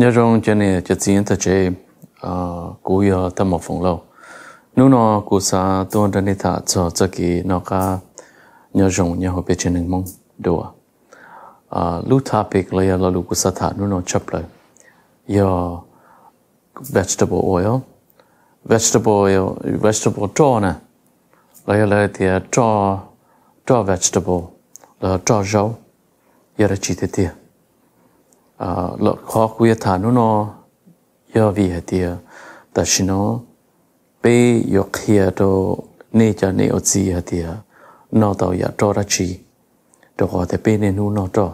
nhớ trong cho nên cho chiến ta chế à ờ, cú yêu tâm một phòng lâu. Nếu nó cú sa tuân ra đi thả cho cho kỳ nó cả nhớ trong nhớ hồi biết trên mong đùa. Ờ, à lúc topic lấy là lúc cú sa thả nếu nó chấp lại yo, vegetable oil. Vegetable oil, vegetable cho nè. Lấy là thì cho cho vegetable là cho rau. Giờ là chỉ thế tiệt À, lo lọ khó quý thà nó nó do vì hệ ta xin nó bé yok kia đồ nê cho nê ở gì hệ tiệt nó tàu dạ ya cho ra chi đồ có thể bé nên nó cho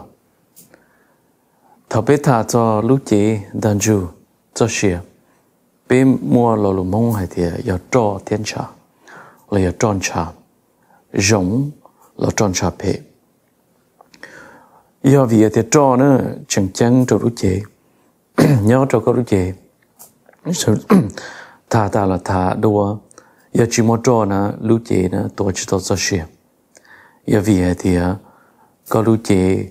thọ bé thà cho lúc chế đàn ju cho xia bé mua lo lù mông hệ tiệt ya cho thiên cha là ya tròn cha giống là tròn cha pe do vì thì cho nó chẳng chăng cho lúc chế nhớ cho có lúc chế thà ta là thà đua. Giờ chỉ một cho nó lúc chế nó tổ chức tổ chức xe do vì thì à, có lúc chế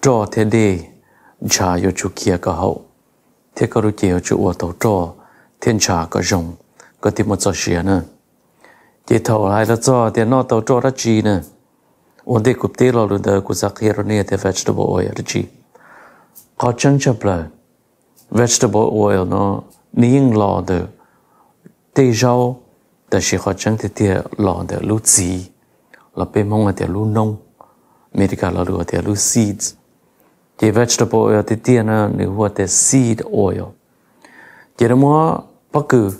cho thế đi. Trả yo chú kia có hậu. Thế có lúc chế chú ở tổ cho. Thiên trả có rồng, có tìm một cho xe nữa. Chế thầu lại là cho thì nó tổ cho ra chi nữa onde kupte lo lu da ku zakhiro ne the vegetable oil chi. Ko chang cha bla vegetable oil no ning la de. Te zhao da shi kho chang te te la de lu zi. La pe mong te lu nong. Medica la lu te lu seeds. Te vegetable oil te te na, ni hu te seed oil. Je mo pa ku,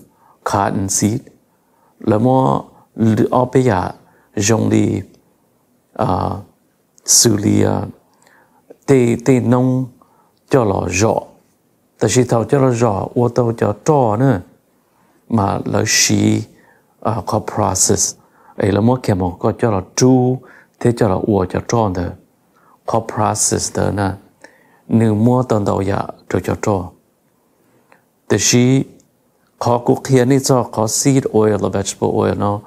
cotton seed. Le mo o pe ya jong à xử lý à tê tê nông cho nó rõ tại vì thầu cho nó rõ ô tô cho trò nữa mà là xí à có process ấy là mỗi cái một có cho nó chu thế cho nó ô cho trò nữa có process đó nè nếu mua tận đầu ya cho cho trò tại vì có cuộc kia này cho có seed oil là vegetable oil nó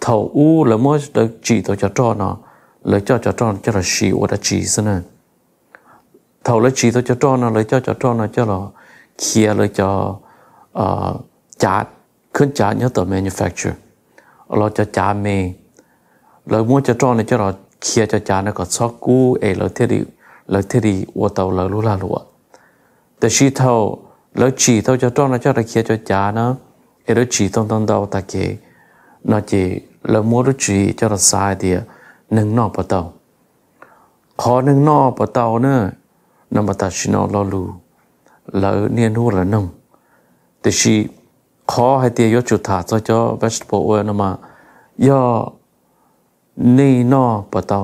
thầu u là mỗi được chỉ cho trò nó lấy cho cho tròn cho là xì của đã chỉ xin nè thầu lấy chỉ tôi cho tròn nó lấy cho cho tròn nó cho là kia lấy cho ờ trả khuyên trả nhớ tờ manufacture lo cho trả mê lấy mua cho tròn này cho là kia cho trả nó có sót cú ấy lấy thế đi lấy thế đi ô tàu lấy lúa la lúaแต่ชีเท่าแล้วจีเท่าจะจ้องนะเจ้าตะเคียจะจ่านะเอแล้วจีต้องต้องเดาตะเกียนะจีแล้วมัวรู้จีเจ้าตะสายเดีย หนึ่งนอปะเตาขอหนึ่งนอปะเตาเนอะนมาตาชินอลอลูแล้วเนียนหัวละนงแต่ชีขอให้เตียยจุดถาจ้จ้า vegetable oil นมา ย่อนี่นอปะเตา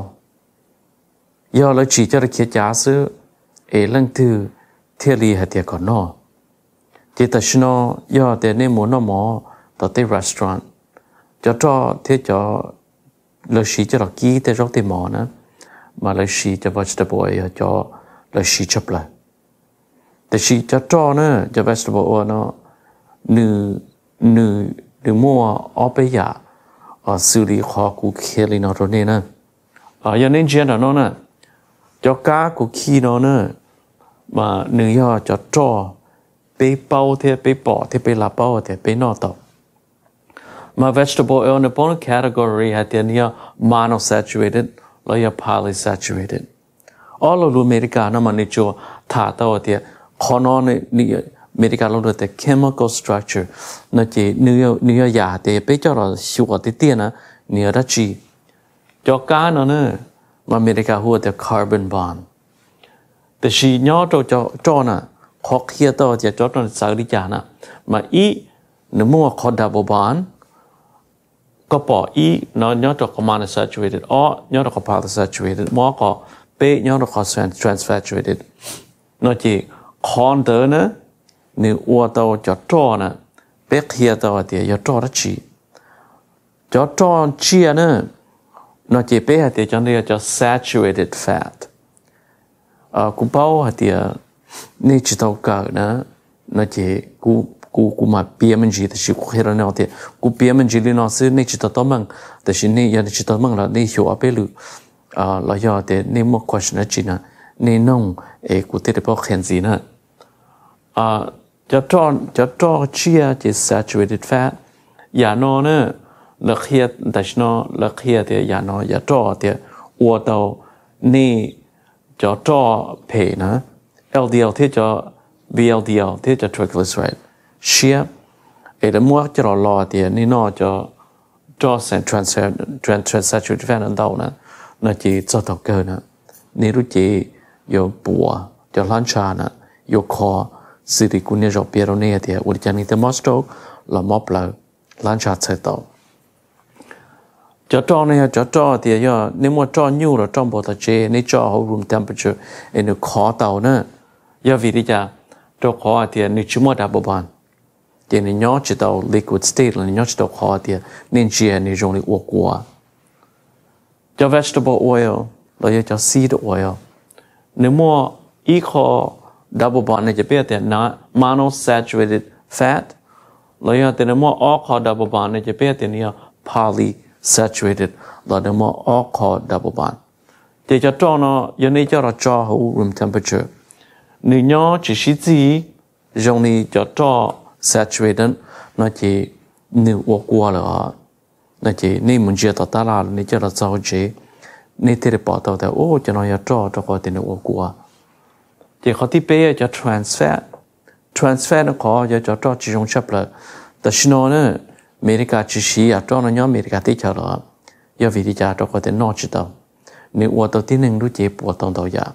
ย่อแล้วชีจะเคียจ้าซื้อเอลังทือเทียรีให้เตียก่อนนอจิตตชนอย่อเตียในหมูนอหมอต่อเตียร้านจะจ้อเทียจ้อ lời sĩ cho nó ký tới rất tiền mỏ nữa mà lời sĩ cho vegetable cho lời sĩ chấp lạiแต่ชีจะจ่อเนอะจะ vegetable เนาะนึนึนึมัวอไปยาอ่าสุริขอกูเคลินอตัวนี้นะอ่าอย่างนี้เจนเนาะนะจะก้ากูคีเนาะนะมานึยอจะจ่อไปเป่าเทไปปอเทไปลาเป่าเทไปนอต่อ My vegetable oil in the category had the near monosaturated or polysaturated. All of America na manicho ta ta the kono ni America lo the chemical structure na chi nu nu ya te pe cho ro shu te ti na ni ra chi. Cho ka no ne ma America hu the carbon bond. The shi nyo to cho cho na khó kia to cho cho nó sao đi chả na mà ý nếu mua khó double bond có bỏ ý nó nhớ được có monosaturated or nhớ được có polysaturated mó có B nhớ được có transaturated nó chỉ con tớ nữa nếu ua tàu cho trò nè bé kia tàu thì cho trò đó chỉ cho trò chia nữa nó chỉ bé thì cho nên cho saturated fat. Ờ cũng bao thì nên chỉ tàu cả nữa nó chỉ cũng ku ku ma pia men ji ta shi ku khera na te, ku pia men ji li na se ne chi ta to mang ta shi ne ya chi ta mang la ne hyo a pe lu. A, la ya te ne mo question chi na ne nong e ku te po khen zi na. À cho cho cho cho chia chỉ saturated fat, ya no nè là kia tại nó là kia thì ya no, ya cho thì ua tàu ni cho cho phe nè LDL thì cho VLDL thì cho triglyceride shia ấy là mua cho lo thì ni nó cho cho trans transsaturated fat đâu nè. Nó chỉ cho tàu cơ nè. Ni lúc chỉ yo bùa cho lan cha nè yo kho sự đi cũng như rồi biết rồi nè thì ở đi chăng thì most là móp là lan cha sẽ tàu. Cho cho này cho cho thì yo nếu mà cho nhiều rồi trong bộ ta chế nếu cho hậu room temperature nó khó tàu nè. Yo vì đi cha cho khó thì nếu chúng mà đã bảo bàn thì nếu nhớ chỉ tàu liquid state là nhớ chỉ tàu khó thì nên chia nếu dùng để uống qua cho vegetable oil là cho seed oil. Nếu mà ít khó double bond này chỉ biết thì nó monosaturated fat. Là ra thì nếu mà all khó double bond này chỉ biết là nó polysaturated là nếu mà all khó double bond. Thì cho cho nó, giờ này cho nó cho hữu room temperature. Nếu nhớ chỉ sĩ gì dùng để cho cho saturated nó chỉ nếu qua qua là nó chỉ nếu muốn chia tao ta là nếu cho nó sao chế nếu thì bỏ tao thì ô cho nó giờ cho cho có tiền nếu qua thì họ tiếp bây cho transfer transfer nó có cho cho cho chỉ dùng chấp làแต่ชิโนเนี่ยอเมริกาchỉ sĩ à cho nó nhóm America tí chờ đó do vì đi chờ cho có thể nói chỉ đâu nếu ở đầu tiên nên lúc chế bộ tông đầu ya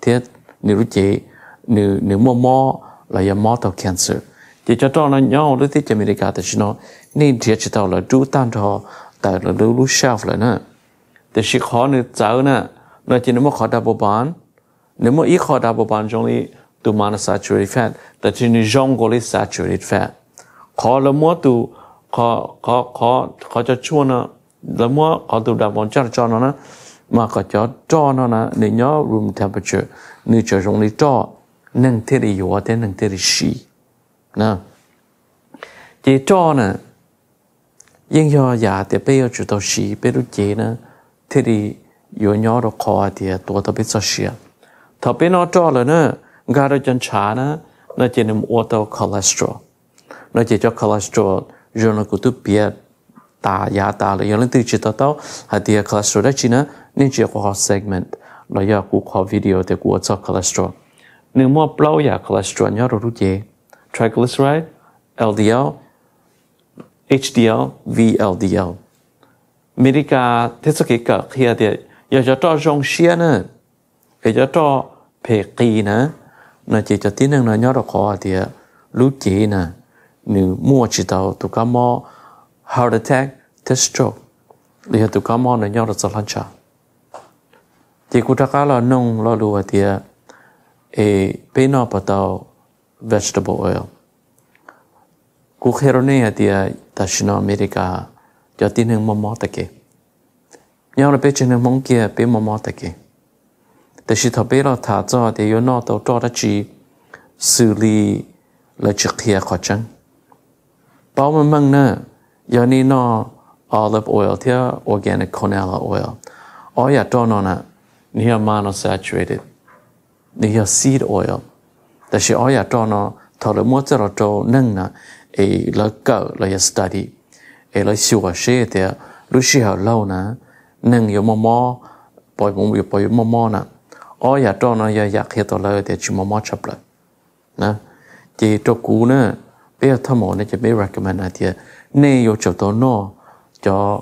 thế nếu lúc chế nếu nếu mua mò là ya mò tàu cancer thì cho cho nó nhau đôi thì chỉ mình cả thì nó nên thiệt chỉ tao là chú tan thọ tại là lưu lưu sao là nè thì chỉ khó nữa cháu nè nó chỉ nó mà khó đa bộ bán nếu mà ít khó đa bộ bán trong đi tụ mà nó saturated fat แต่ที่นี่ย่องก็เลย saturated fat ขอละมัวตูขอขอขอขอจะช่วยนะละมัวขอตูดาบอนจ้าจอนนะมาก็จะจอนนะในย่อ room temperature นี่จะตรงนี้จอหนึ่งเทริโยเทหนึ่งเทริชี 那这招呢，应要也得不要知道是，比如这呢，这里有鸟的靠的多的比较些，特别那招了呢，俺的检查呢，那这里我到 cholesterol，那这叫 cholesterol，人呢骨头别。打压打了，有人都知道到，还第二 cholesterol 的只呢，你只要过好 segment，那要过好 video 的过做 cholesterol，你莫不要 cholesterol，你要รู้嘢。Triglyceride LDL HDL VLDL America thế sao cái cả kia thì giờ cho cho trong xe nữa cái cho cho phê kỳ nữa nó chỉ cho tiếng nó nhớ được khó thì lúc chỉ nè. Nếu mua chỉ tàu tụi cá mò heart attack thế stroke. Thì tụi cá mò nó nhớ được rất chả Chỉ cụ ta là nông lo lúa thì à, ê, bên nó bắt đầu vegetable oil. Kujerone dia tashino America jatin hang momotake. Nyang la pechen hang mongkia pe momotake. Te shi tho pe lo tha cho te yo no to to da chi xử lý là trực kia khó chăng. Bao mà măng nè, giờ ni nó olive oil thia organic canola oil. Oya to nó nè, ni monosaturated. Ni seed oil. แต่สิถ้าเป็นเราถ้าจะเดี๋ยวน้อตัวจอดจีxử lý là trực hiện khó chăng bao mà măng nè giờ ni nó olive oil thì organic canola oil ở nhà cho nó nè ni là monosaturated ni là seed oilแต่是ở nhà cho nó thọ là mua cho nó cho nâng nè ấy là cỡ là study ấy là siêu cái gì thì lúc xưa lâu nè nâng yếu mò mò bồi bụng bị bồi mò mò nè ở nhà cho nó giờ giặc hiện tại là thì chỉ mò mò chấp lại nè chỉ cho cú nè bây giờ thăm này chỉ biết recommend là thì nên yêu cho tôi nó cho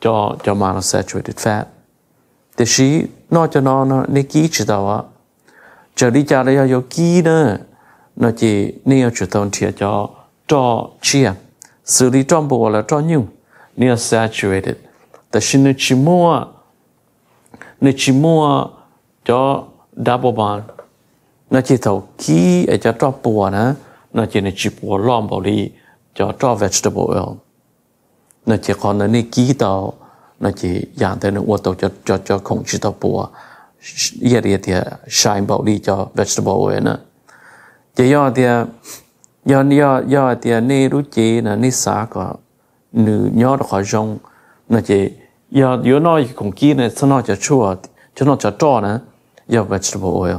cho cho monosaturated fat thì sĩ nó cho nó nó nên kỹ chỉ tao á chờ đi cha đây yêu kỹ nữa nó chỉ nên yêu cho tôi thì cho cho chia xử lý trong bộ là cho nhiều nên saturatedแต่ฉันนึกชิมัวนึกชิมัวcho double bond nó chỉ thầu kỹ ở cho cho bùa nữa nó chỉ là chỉ bỏ lom bỏ đi cho cho vegetable oil nó chỉ còn là này kỹ tàu nó chỉ dạng tới nó ô tô cho cho cho không chỉ tàu bỏ giờ thì thì shine bảo đi cho vegetable oil nữa chỉ do thì do do do thì này rú chi là này xả có nữ nhớ được khỏi rong. Nó chỉ do do nó cũng kỹ này nó cho chua cho nó cho cho nè, do vegetable oil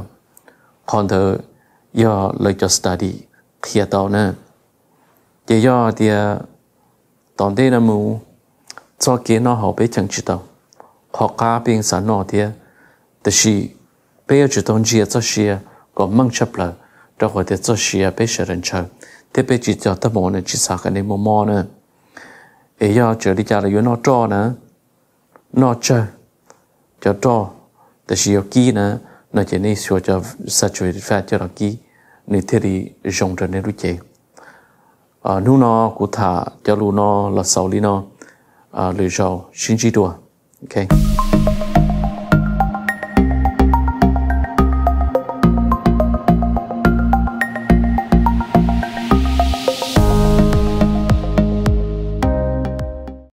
còn thứ do lấy cho study kia tàu nè. Chỉ do thì tòn đây là mù cho kia nó học bé chẳng chỉ tàu học cá bên sản nó thì thì chỉ bây giờ chỉ tông chia cho xia có mong chấp là đó có thể cho xia bé sẽ 人 chơi thế bây chỉ cho tâm môn này chỉ sao cái này mò mò nữa ấy do chờ đi cha là yếu nó cho nữa nó chơi cho cho thì chỉ có kỹ nữa nó chỉ nên sửa cho saturated fat cho nó kỹ nên thế thì dùng cho nên lúc chế à ờ, nu nó, cụ thả cho lu nó là sau li nó. À lựa chọn xin chỉ đùa. Ok.